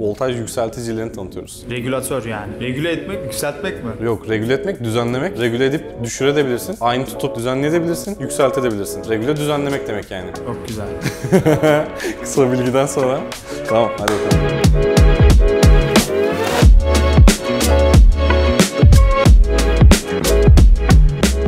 voltaj yükselticilerini tanıtıyoruz. Regülatör yani. Regüle etmek, yükseltmek mi? Yok, regüle etmek, düzenlemek. Regüle edip düşürebilirsin. Aynı tutup düzenleyebilirsin, yükseltebilirsin. Regüle düzenlemek demek yani. Çok güzel. Kısa bilgiden sonra. Tamam, hadi bakalım.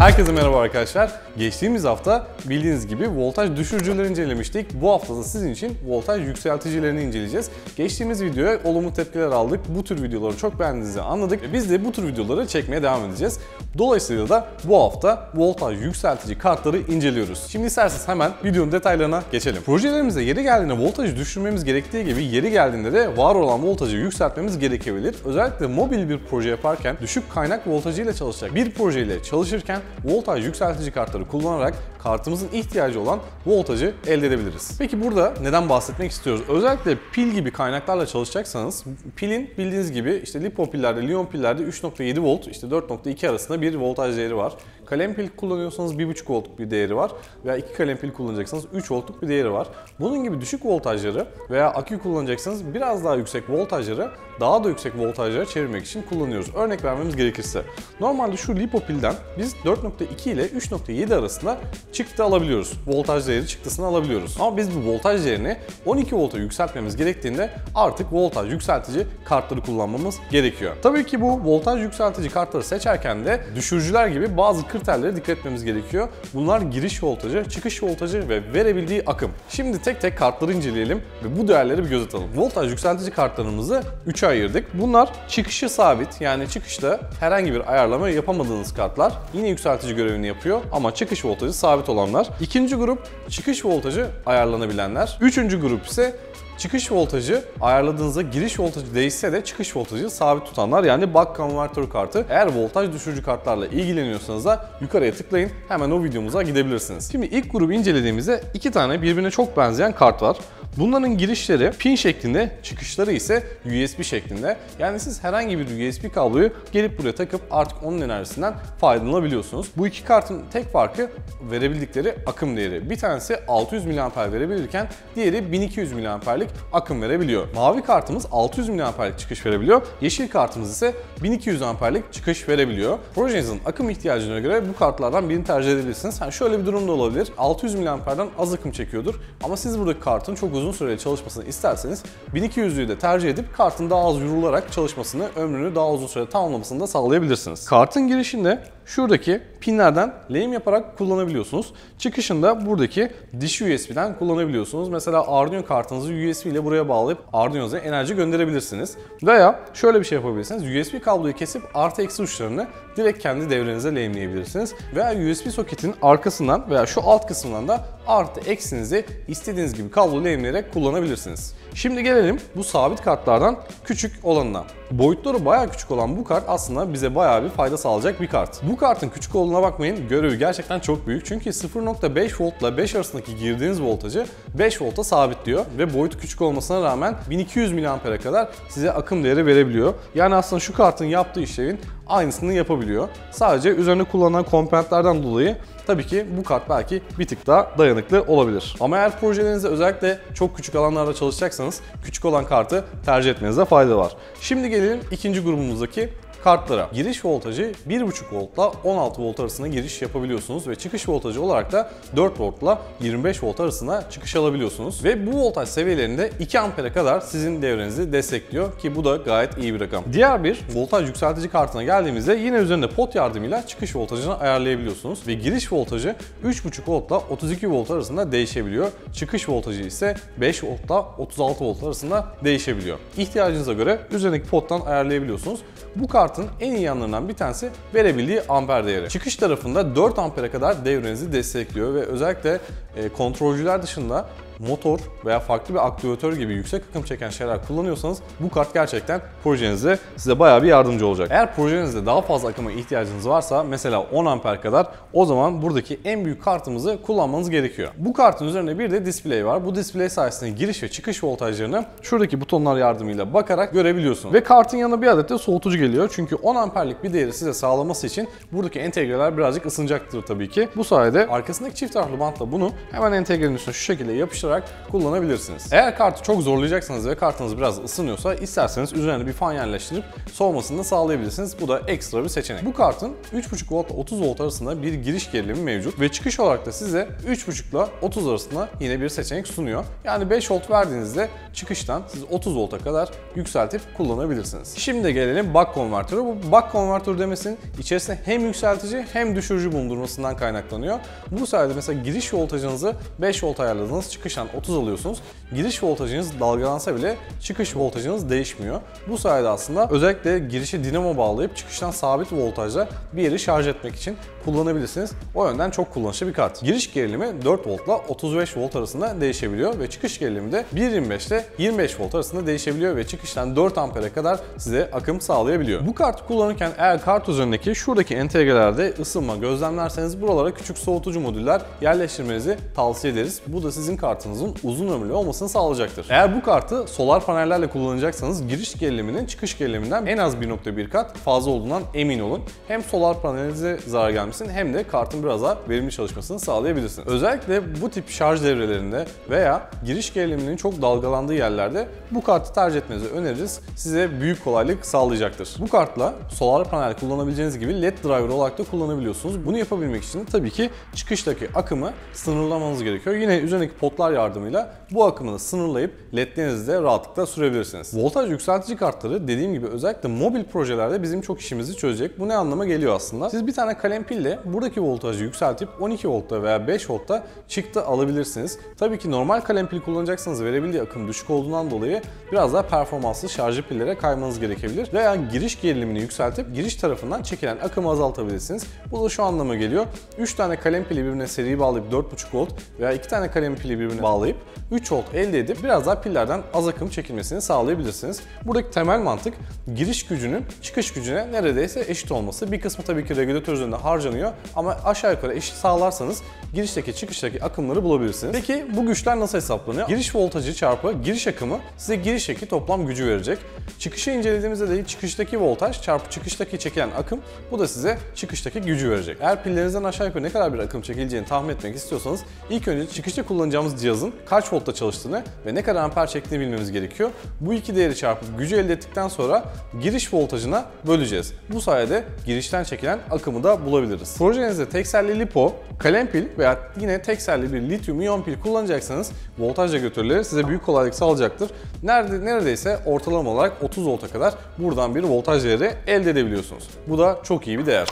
Herkese merhaba arkadaşlar. Geçtiğimiz hafta bildiğiniz gibi voltaj düşürücüleri incelemiştik. Bu hafta da sizin için voltaj yükselticilerini inceleyeceğiz. Geçtiğimiz videoya olumlu tepkiler aldık. Bu tür videoları çok beğendiğinizi anladık. Biz de bu tür videoları çekmeye devam edeceğiz. Dolayısıyla da bu hafta voltaj yükseltici kartları inceliyoruz. Şimdi isterseniz hemen videonun detaylarına geçelim. Projelerimizde yeri geldiğinde voltajı düşürmemiz gerektiği gibi yeri geldiğinde de var olan voltajı yükseltmemiz gerekebilir. Özellikle mobil bir proje yaparken düşük kaynak voltajıyla çalışacak bir projeyle çalışırken voltaj yükseltici kartları kullanarak kartımızın ihtiyacı olan voltajı elde edebiliriz. Peki burada neden bahsetmek istiyoruz? Özellikle pil gibi kaynaklarla çalışacaksanız pilin bildiğiniz gibi işte lipo pillerde, liyon pillerde 3.7 volt işte 4.2 arasında bir voltaj değeri var. Kalem pil kullanıyorsanız 1.5 voltluk bir değeri var veya iki kalem pil kullanacaksanız 3 voltluk bir değeri var. Bunun gibi düşük voltajları veya akü kullanacaksanız biraz daha yüksek voltajları daha da yüksek voltajlara çevirmek için kullanıyoruz. Örnek vermemiz gerekirse. Normalde şu lipo pilden biz 4.2 ile 3.7 arasında çıktı alabiliyoruz. Voltaj değeri çıktısını alabiliyoruz. Ama biz bu voltaj değerini 12 volta yükseltmemiz gerektiğinde artık voltaj yükseltici kartları kullanmamız gerekiyor. Tabii ki bu voltaj yükseltici kartları seçerken de düşürücüler gibi bazı kriterlere dikkat etmemiz gerekiyor. Bunlar giriş voltajı, çıkış voltajı ve verebildiği akım. Şimdi tek tek kartları inceleyelim ve bu değerleri bir göz atalım. Voltaj yükseltici kartlarımızı 3'e ayırdık. Bunlar çıkışı sabit yani çıkışta herhangi bir ayarlama yapamadığınız kartlar. Yine yükseltici görevini yapıyor ama çıkış voltajı sabit olanlar. İkinci grup çıkış voltajı ayarlanabilenler. Üçüncü grup ise çıkış voltajı ayarladığınızda giriş voltajı değişse de çıkış voltajı sabit tutanlar yani buck konvertör kartı. Eğer voltaj düşürücü kartlarla ilgileniyorsanız da yukarıya tıklayın hemen o videomuza gidebilirsiniz. Şimdi ilk grubu incelediğimizde iki tane birbirine çok benzeyen kart var. Bunların girişleri pin şeklinde, çıkışları ise USB şeklinde. Yani siz herhangi bir USB kabloyu gelip buraya takıp artık onun enerjisinden faydalanabiliyorsunuz. Bu iki kartın tek farkı verebildikleri akım değeri. Bir tanesi 600 mAh verebilirken diğeri 1200 mAh'lik akım verebiliyor. Mavi kartımız 600 mAh'lik çıkış verebiliyor. Yeşil kartımız ise 1200 amperlik çıkış verebiliyor. Projenizin akım ihtiyacına göre bu kartlardan birini tercih edebilirsiniz. Yani şöyle bir durum da olabilir. 600 mAh'den az akım çekiyordur ama siz buradaki kartın çok uzun süreli çalışmasını isterseniz 1200'lüyü de tercih edip kartın daha az yorularak çalışmasını, ömrünü daha uzun süre tamamlamasını da sağlayabilirsiniz. Kartın girişinde şuradaki pinlerden lehim yaparak kullanabiliyorsunuz. Çıkışında buradaki diş USB'den kullanabiliyorsunuz. Mesela Arduino kartınızı USB ile buraya bağlayıp Arduino'ya enerji gönderebilirsiniz. Veya şöyle bir şey yapabilirsiniz. USB kabloyu kesip artı eksi uçlarını direkt kendi devrenize lehimleyebilirsiniz. Veya USB soketin arkasından veya şu alt kısmından da artı eksinizi istediğiniz gibi kablo lehimleyerek kullanabilirsiniz. Şimdi gelelim bu sabit kartlardan küçük olanına. Boyutları bayağı küçük olan bu kart aslında bize bayağı bir fayda sağlayacak bir kart. Bu kartın küçük olduğuna bakmayın görevi gerçekten çok büyük. Çünkü 0.5 volt ile 5 arasındaki girdiğiniz voltajı 5 volta sabitliyor ve boyutu küçük olmasına rağmen 1200 mAh'e kadar size akım değeri verebiliyor. Yani aslında şu kartın yaptığı işlevin aynısını yapabiliyor. Sadece üzerine kullanılan komponentlerden dolayı tabii ki bu kart belki bir tık daha dayanıklı olabilir. Ama eğer projelerinizde özellikle çok küçük alanlarda çalışacaksanız küçük olan kartı tercih etmenizde fayda var. Şimdi gelelim ikinci grubumuzdaki kartlara. Giriş voltajı 1.5 voltla 16 volt arasında giriş yapabiliyorsunuz ve çıkış voltajı olarak da 4 voltla 25 volt arasında çıkış alabiliyorsunuz. Ve bu voltaj seviyelerinde 2 ampere kadar sizin devrenizi destekliyor ki bu da gayet iyi bir rakam. Diğer bir voltaj yükseltici kartına geldiğimizde yine üzerinde pot yardımıyla çıkış voltajını ayarlayabiliyorsunuz ve giriş voltajı 3.5 voltla 32 volt arasında değişebiliyor. Çıkış voltajı ise 5 voltla 36 volt arasında değişebiliyor. İhtiyacınıza göre üzerindeki pottan ayarlayabiliyorsunuz. Bu kartın en iyi yanlarından bir tanesi verebildiği amper değeri. Çıkış tarafında 4 ampere kadar devrenizi destekliyor ve özellikle e, kontrolcüler dışında motor veya farklı bir aktivatör gibi yüksek akım çeken şeyler kullanıyorsanız bu kart gerçekten projenizde size bayağı bir yardımcı olacak. Eğer projenizde daha fazla akıma ihtiyacınız varsa mesela 10 amper kadar o zaman buradaki en büyük kartımızı kullanmanız gerekiyor. Bu kartın üzerinde bir de display var. Bu display sayesinde giriş ve çıkış voltajlarını şuradaki butonlar yardımıyla bakarak görebiliyorsunuz. Ve kartın yanına bir adet de soğutucu geliyor. Çünkü 10 amperlik bir değeri size sağlaması için buradaki entegreler birazcık ısınacaktır tabii ki. Bu sayede arkasındaki çift taraflı bantla bunu hemen entegrenin üstüne şu şekilde yapıştırıp yapıştırarak kullanabilirsiniz. Eğer kartı çok zorlayacaksanız ve kartınız biraz ısınıyorsa isterseniz üzerine bir fan yerleştirip soğumasını da sağlayabilirsiniz. Bu da ekstra bir seçenek. Bu kartın 3.5 volt ile 30 volt arasında bir giriş gerilimi mevcut ve çıkış olarak da size 3.5 ile 30 arasında yine bir seçenek sunuyor. Yani 5 volt verdiğinizde çıkıştan siz 30 volta kadar yükseltip kullanabilirsiniz. Şimdi gelelim buck konvertörü. Bu buck konvertörü demesinin içerisinde hem yükseltici hem düşürücü bulundurmasından kaynaklanıyor. Bu sayede mesela giriş voltajınızı 5 volt ayarladınız, çıkıştan 30 alıyorsunuz. Giriş voltajınız dalgalansa bile çıkış voltajınız değişmiyor. Bu sayede aslında özellikle girişe dinamo bağlayıp çıkıştan sabit voltajla bir yeri şarj etmek için kullanabilirsiniz. O yönden çok kullanışlı bir kart. Giriş gerilimi 4 voltla 35 volt arasında değişebiliyor ve çıkış gerilimi de 1.25 ile 25 volt arasında değişebiliyor ve çıkıştan 4 ampere kadar size akım sağlayabiliyor. Bu kartı kullanırken eğer kart üzerindeki şuradaki entegrelerde ısınma gözlemlerseniz buralara küçük soğutucu modüller yerleştirmenizi tavsiye ederiz. Bu da sizin kartınızın uzun ömürlü olmasını sağlayacaktır. Eğer bu kartı solar panellerle kullanacaksanız giriş geriliminin çıkış geriliminden en az 1.1 kat fazla olduğundan emin olun. Hem solar panelinize zarar gelmesin hem de kartın biraz daha verimli çalışmasını sağlayabilirsiniz. Özellikle bu tip şarj devrelerinde veya giriş geriliminin çok dalgalandığı yerlerde bu kartı tercih etmenizi öneririz. Size büyük kolaylık sağlayacaktır. Bu kartla solar panel kullanabileceğiniz gibi LED driver olarak da kullanabiliyorsunuz. Bunu yapabilmek için tabii ki çıkıştaki akımı sınırlamanız gerekiyor. Yine üzerindeki potlar yardımıyla bu akımını sınırlayıp ledlerinizi de rahatlıkla sürebilirsiniz. Voltaj yükseltici kartları dediğim gibi özellikle mobil projelerde bizim çok işimizi çözecek. Bu ne anlama geliyor aslında? Siz bir tane kalem pille buradaki voltajı yükseltip 12 voltta veya 5 voltta çıktı alabilirsiniz. Tabii ki normal kalem pil kullanacaksanız verebildiği akım düşük olduğundan dolayı biraz daha performanslı şarjlı pillere kaymanız gerekebilir. Veya giriş gerilimini yükseltip giriş tarafından çekilen akımı azaltabilirsiniz. Bu da şu anlama geliyor. 3 tane kalem pili birbirine seri bağlayıp 4.5 volt veya 2 tane kalem pili birbirine bağlayıp 3 volt elde edip biraz daha pillerden az akım çekilmesini sağlayabilirsiniz. Buradaki temel mantık giriş gücünün çıkış gücüne neredeyse eşit olması. Bir kısmı tabii ki regülatör üzerinde harcanıyor ama aşağı yukarı eşit sağlarsanız girişteki çıkıştaki akımları bulabilirsiniz. Peki bu güçler nasıl hesaplanıyor? Giriş voltajı çarpı giriş akımı size girişteki toplam gücü verecek. Çıkışı incelediğimizde de çıkıştaki voltaj çarpı çıkıştaki çekilen akım bu da size çıkıştaki gücü verecek. Eğer pillerinizden aşağı yukarı ne kadar bir akım çekileceğini tahmin etmek istiyorsanız ilk önce çıkışta kullanacağımız cihazın kaç voltta çalıştığını ve ne kadar amper çektiğini bilmemiz gerekiyor. Bu iki değeri çarpıp gücü elde ettikten sonra giriş voltajına böleceğiz. Bu sayede girişten çekilen akımı da bulabiliriz. Projenizde tekselli lipo, kalem pil veya yine tekselli bir lityum iyon pil kullanacaksanız voltaj regülatörleri size büyük kolaylık sağlayacaktır. Nerede, neredeyse ortalama olarak 30 volta kadar buradan bir voltaj değeri elde edebiliyorsunuz. Bu da çok iyi bir değer.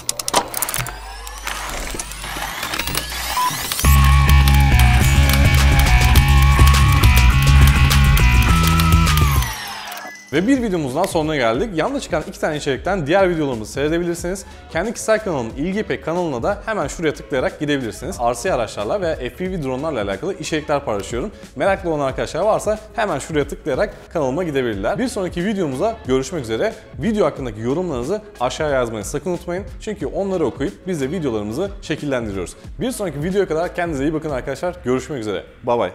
Ve bir videomuzdan sonuna geldik. Yanında çıkan iki tane içerikten diğer videolarımızı seyredebilirsiniz. Kendi kişisel kanalım İlgi İpek kanalına da hemen şuraya tıklayarak gidebilirsiniz. RC araçlarla veya FPV dronlarla alakalı içerikler paylaşıyorum. Meraklı olan arkadaşlar varsa hemen şuraya tıklayarak kanalıma gidebilirler. Bir sonraki videomuza görüşmek üzere. Video hakkındaki yorumlarınızı aşağıya yazmayı sakın unutmayın. Çünkü onları okuyup biz de videolarımızı şekillendiriyoruz. Bir sonraki videoya kadar kendinize iyi bakın arkadaşlar. Görüşmek üzere. Bay bay.